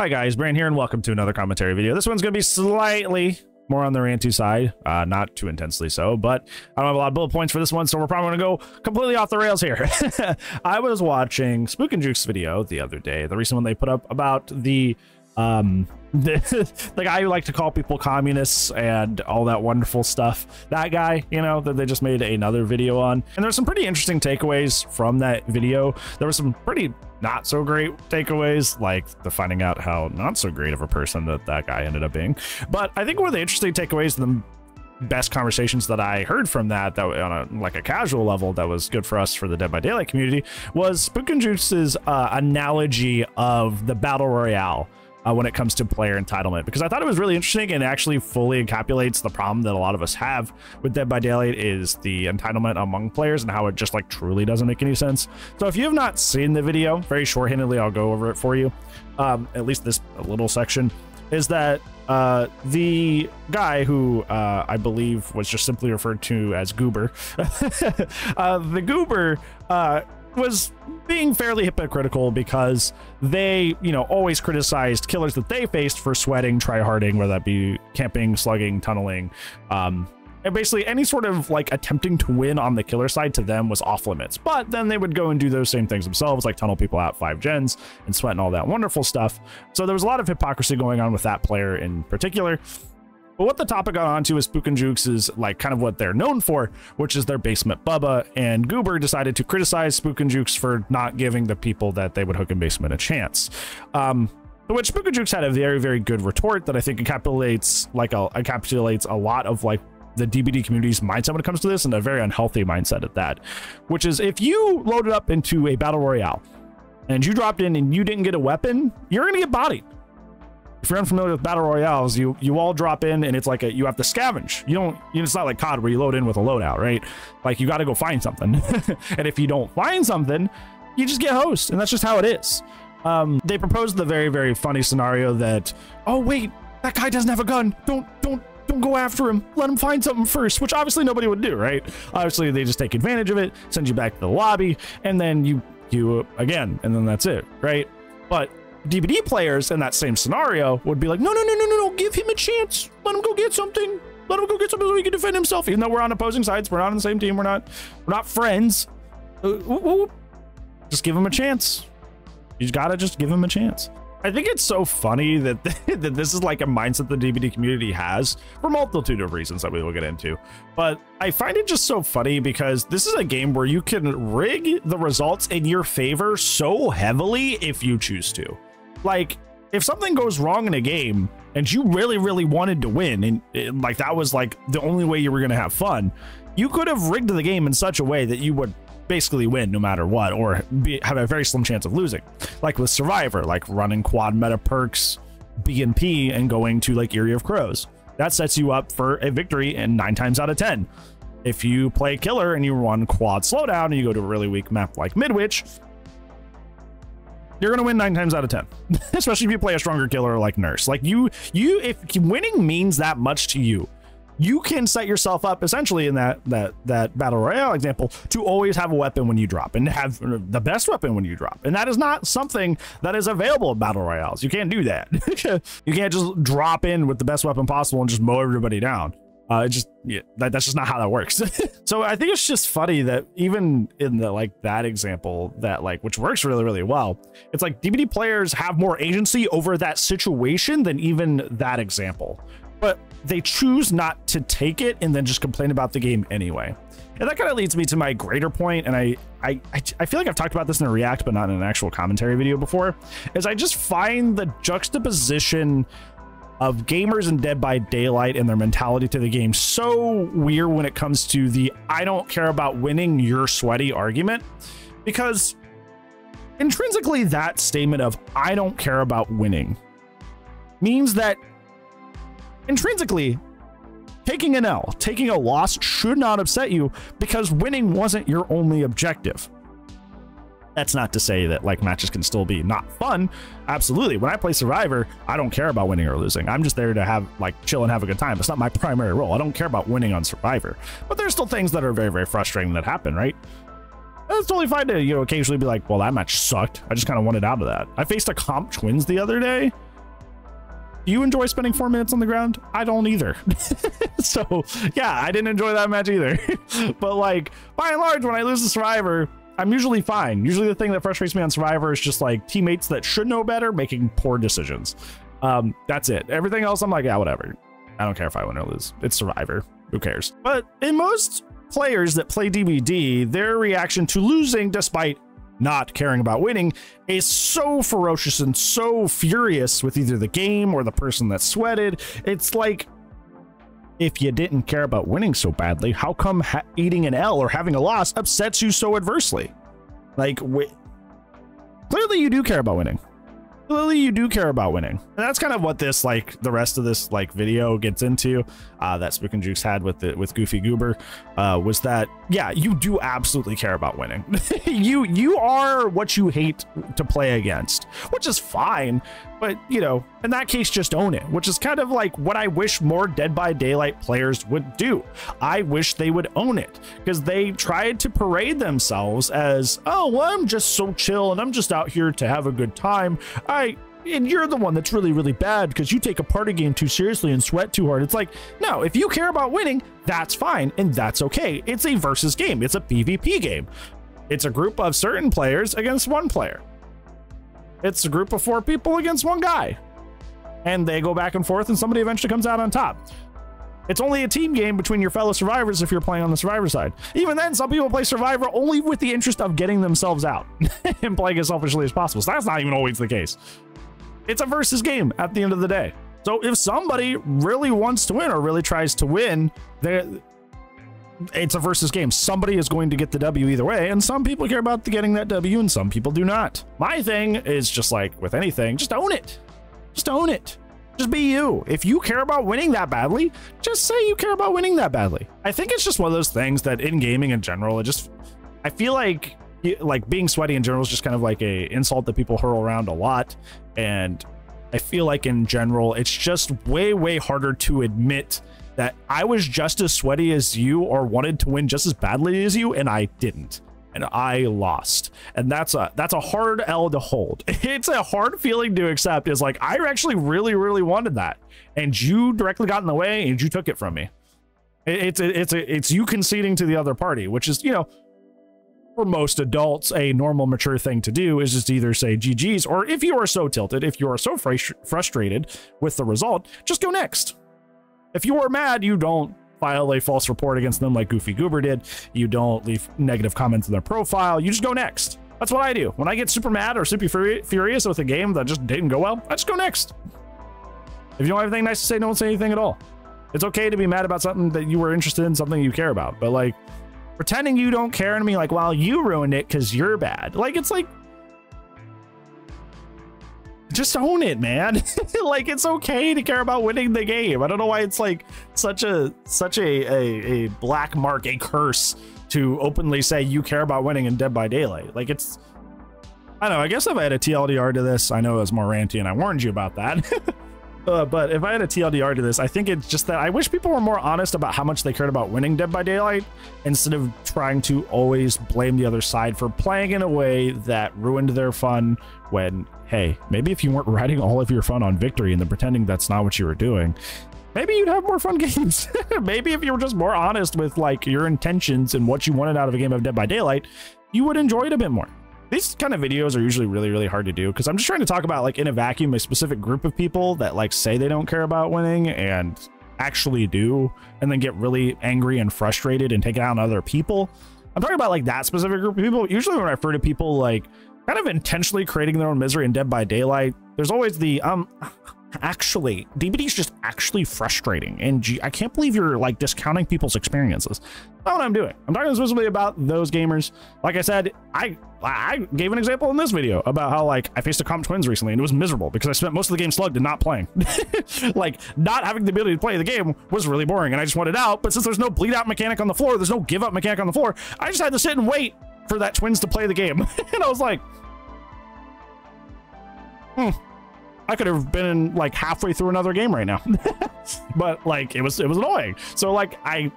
Hi guys, Bran here, and welcome to another commentary video. This one's going to be slightly more on the ranty side, uh, not too intensely so, but I don't have a lot of bullet points for this one, so we're probably going to go completely off the rails here. I was watching Spook and Juke's video the other day, the recent one they put up about the um the, guy who liked to call people communists and all that wonderful stuff that guy you know that they just made another video on. And there's some pretty interesting takeaways from that video. There were some pretty not so great takeaways like the finding out how not so great of a person that that guy ended up being. But i think one of the interesting takeaways the best conversations that I heard from that, that on a like a casual level, that was good for us for the Dead by Daylight community, was Spook and Juke's uh, analogy of the battle royale uh, when it comes to player entitlement because I thought it was really interesting and actually fully encapsulates the problem that a lot of us have with Dead by Daylight is the entitlement among players and how it just like truly doesn't make any sense. So if you have not seen the video, very shorthandedly, I'll go over it for you. Um, at least this little section is that uh, the guy who uh, I believe was just simply referred to as Goober, uh, the Goober uh, was being fairly hypocritical because they, you know, always criticized killers that they faced for sweating, tryharding, whether that be camping, slugging, tunneling, um, and basically any sort of like attempting to win on the killer side to them was off limits. But then they would go and do those same things themselves, like tunnel people out five gens and sweat and all that wonderful stuff. So there was a lot of hypocrisy going on with that player in particular. But what the topic got onto is Spook and Jukes is like kind of what they're known for, which is their basement Bubba. And Goober decided to criticize Spook and Jukes for not giving the people that they would hook in basement a chance. Um, which Spook and Jukes had a very, very good retort that I think encapsulates like a encapsulates a lot of like the DBD community's mindset when it comes to this, and a very unhealthy mindset at that. Which is if you loaded up into a battle royale and you dropped in and you didn't get a weapon, you're gonna get bodied if you're unfamiliar with battle royales, you you all drop in and it's like a you have to scavenge. You don't. You know, it's not like COD where you load in with a loadout, right? Like you got to go find something, and if you don't find something, you just get host, and that's just how it is. Um, they proposed the very very funny scenario that oh wait that guy doesn't have a gun. Don't don't don't go after him. Let him find something first, which obviously nobody would do, right? Obviously they just take advantage of it, send you back to the lobby, and then you you again, and then that's it, right? But DBD players in that same scenario would be like, no, no, no, no, no, no, give him a chance. Let him go get something. Let him go get something so he can defend himself. Even though we're on opposing sides, we're not on the same team. We're not, we're not friends. Uh, just give him a chance. You gotta just give him a chance. I think it's so funny that that this is like a mindset the DBD community has for multitude of reasons that we will get into. But I find it just so funny because this is a game where you can rig the results in your favor so heavily if you choose to. Like, if something goes wrong in a game and you really, really wanted to win, and, like that was like the only way you were going to have fun, you could have rigged the game in such a way that you would basically win no matter what, or be, have a very slim chance of losing. Like with Survivor, like running quad meta perks, BNP, and going to like Eyrie of Crows. That sets you up for a victory in nine times out of 10. If you play Killer and you run quad slowdown and you go to a really weak map like Midwich, you're gonna win nine times out of ten. Especially if you play a stronger killer like nurse. Like you you if winning means that much to you you can set yourself up essentially in that that that battle royale example to always have a weapon when you drop and have the best weapon when you drop. And that is not something that is available in battle royales. You can't do that. You can't just drop in with the best weapon possible and just mow everybody down uh, it just yeah, that, that's just not how that works. so I think it's just funny that even in the like that example that like which works really really well, it's like DBD players have more agency over that situation than even that example, but they choose not to take it and then just complain about the game anyway. And that kind of leads me to my greater point, and I, I I feel like I've talked about this in a react, but not in an actual commentary video before. Is I just find the juxtaposition of gamers and Dead by Daylight and their mentality to the game so weird when it comes to the I don't care about winning, you're sweaty argument. Because intrinsically, that statement of I don't care about winning means that intrinsically, taking an L, taking a loss should not upset you because winning wasn't your only objective. That's not to say that like matches can still be not fun. Absolutely. When I play Survivor, I don't care about winning or losing. I'm just there to have like chill and have a good time. It's not my primary role. I don't care about winning on Survivor. But there's still things that are very, very frustrating that happen, right? It's totally fine to, you know, occasionally be like, well, that match sucked. I just kind of wanted out of that. I faced a comp twins the other day Do you enjoy spending four minutes on the ground? I don't either. so yeah, I didn't enjoy that match either. but like by and large, when I lose the survivor, I'm usually fine. Usually the thing that frustrates me on Survivor is just like teammates that should know better making poor decisions. Um, that's it. Everything else, I'm like, yeah, whatever. I don't care if I win or lose. It's Survivor. Who cares? But in most players that play DBD, their reaction to losing, despite not caring about winning, is so ferocious and so furious with either the game or the person that sweated. It's like if you didn't care about winning so badly, how come eating an L or having a loss upsets you so adversely? Like, clearly you do care about winning clearly you do care about winning. And that's kind of what this like the rest of this like video gets into uh, that Spook and Jukes had with it with Goofy Goober uh, was that yeah you do absolutely care about winning. you you are what you hate to play against, which is fine. But, you know, in that case, just own it, which is kind of like what I wish more Dead by Daylight players would do. I wish they would own it because they tried to parade themselves as, oh, well, I'm just so chill and I'm just out here to have a good time. I and you're the one that's really, really bad because you take a party game too seriously and sweat too hard. It's like, no, if you care about winning, that's fine and that's okay. It's a versus game, it's a PvP game. It's a group of certain players against one player. It's a group of four people against one guy. And they go back and forth, and somebody eventually comes out on top. It's only a team game between your fellow survivors if you're playing on the survivor side. Even then, some people play survivor only with the interest of getting themselves out and playing as selfishly as possible. So that's not even always the case. It's a versus game at the end of the day. So if somebody really wants to win or really tries to win, it's a versus game. Somebody is going to get the W either way, and some people care about getting that W, and some people do not. My thing is just like with anything, just own it. Just own it. Just be you. If you care about winning that badly, just say you care about winning that badly. I think it's just one of those things that in gaming in general, it just, I feel like like being sweaty in general is just kind of like a insult that people hurl around a lot. And I feel like in general, it's just way, way harder to admit that I was just as sweaty as you or wanted to win just as badly as you, and I didn't. And I lost. And that's a that's a hard L to hold. It's a hard feeling to accept. Is like I actually really, really wanted that. And you directly got in the way and you took it from me. It's it's it's you conceding to the other party, which is, you know, for most adults, a normal, mature thing to do is just either say GG's, or if you are so tilted, if you are so fr frustrated with the result, just go next. If you are mad, you don't file a false report against them like Goofy Goober did. You don't leave negative comments in their profile. You just go next. That's what I do. When I get super mad or super furious with a game that just didn't go well, I just go next. If you don't have anything nice to say, don't say anything at all. It's okay to be mad about something that you were interested in, something you care about. But like pretending you don't care and me like, well, you ruined it because you're bad. Like it's like just own it, man. like it's okay to care about winning the game. I don't know why it's like such a such a, a a black mark, a curse to openly say you care about winning in Dead by Daylight. Like it's I don't know. I guess if I had a TLDR to this, I know it was more ranty, and I warned you about that. uh, but if I had a TLDR to this, I think it's just that I wish people were more honest about how much they cared about winning Dead by Daylight instead of trying to always blame the other side for playing in a way that ruined their fun when hey, maybe if you weren't riding all of your fun on victory and then pretending that's not what you were doing, maybe you'd have more fun games. maybe if you were just more honest with like your intentions and what you wanted out of a game of Dead by Daylight, you would enjoy it a bit more. These kind of videos are usually really, really hard to do because I'm just trying to talk about like in a vacuum, a specific group of people that like say they don't care about winning and actually do, and then get really angry and frustrated and take it out on other people. I'm talking about like that specific group of people. Usually when I refer to people like kind of intentionally creating their own misery in Dead by Daylight. There's always the, um, actually, DBD is just actually frustrating. And I can't believe you're like discounting people's experiences. That's what I'm doing. I'm talking specifically about those gamers. Like I said, I I gave an example in this video about how like I faced a comp twins recently and it was miserable because I spent most of the game slugged and not playing. like not having the ability to play the game was really boring and I just wanted out. But since there's no bleed out mechanic on the floor, there's no give up mechanic on the floor, I just had to sit and wait for that twins to play the game. and I was like, hmm, I could have been like halfway through another game right now. but like it was it was annoying. So like I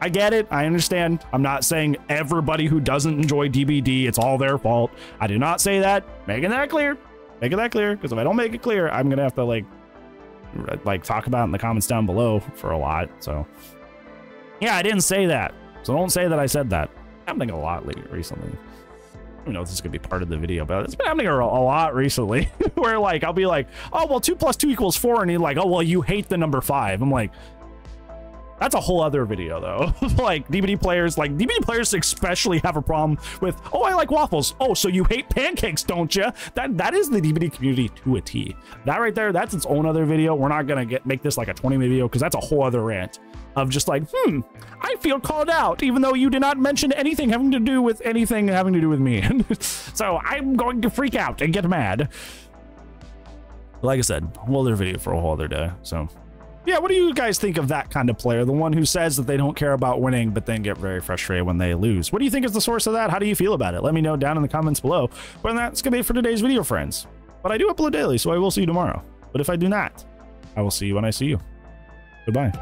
I get it. I understand. I'm not saying everybody who doesn't enjoy DBD, it's all their fault. I do not say that. Making that clear. Making that clear. Because if I don't make it clear, I'm gonna have to like like talk about in the comments down below for a lot. So yeah, I didn't say that. So don't say that I said that. I'm thinking a lot lately recently. I know if this is gonna be part of the video, but it's been happening a, a lot recently. where like I'll be like, oh well, two plus two equals four, and he's like, oh well, you hate the number five. I'm like, that's a whole other video though. like DBD players, like DBD players especially have a problem with, oh, I like waffles. Oh, so you hate pancakes, don't you? That that is the DBD community to a T. That right there, that's its own other video. We're not gonna get make this like a 20 minute video because that's a whole other rant of just like, hmm, I feel called out, even though you did not mention anything having to do with anything having to do with me. so I'm going to freak out and get mad. Like I said, whole other video for a whole other day. So yeah, what do you guys think of that kind of player? The one who says that they don't care about winning, but then get very frustrated when they lose. What do you think is the source of that? How do you feel about it? Let me know down in the comments below. But that's going to be it for today's video, friends. But I do upload daily, so I will see you tomorrow. But if I do not, I will see you when I see you. Goodbye.